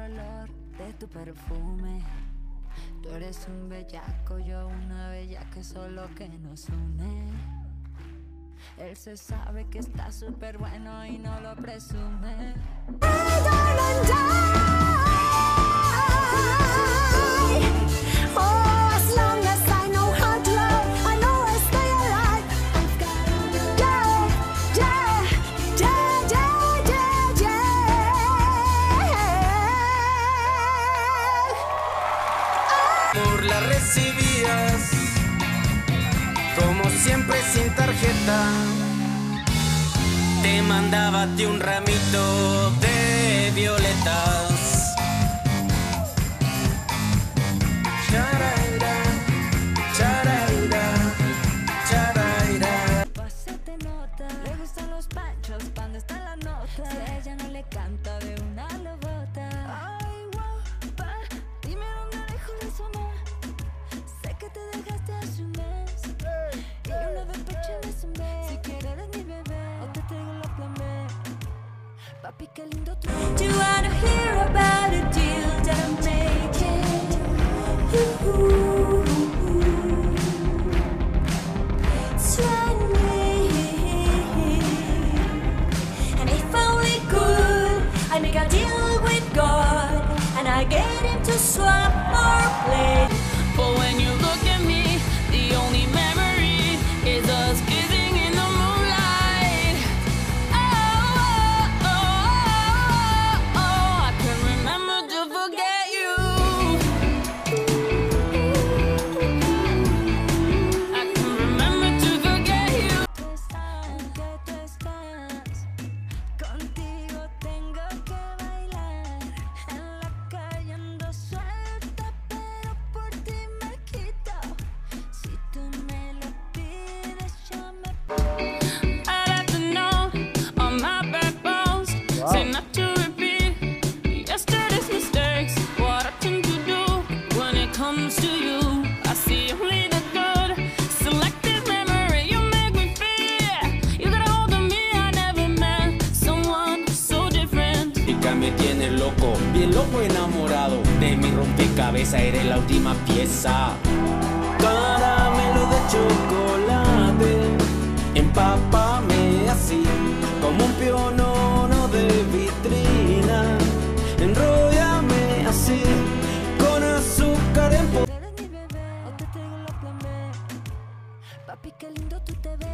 olor de tu perfume. Tú eres un bellaco, yo una bella que solo que nos une. Él se sabe que está súper bueno y no lo presume. Recibías, como siempre sin tarjeta. Te mandaba ti un ramito de violetas. Charaira, charaira, charaira. Pues se te nota, le gustan los panchos cuando está la nota. Do hear about a deal that I'm making? Ooh. And if only I make a deal with God, and I get him to swap our place. But when you me tiene loco, bien loco enamorado de mi rompecabezas, eres la última pieza. Caramelo de chocolate, empápame así, como un pionono de vitrina. Enróllame así, con azúcar en. Papi, qué lindo tú te ves.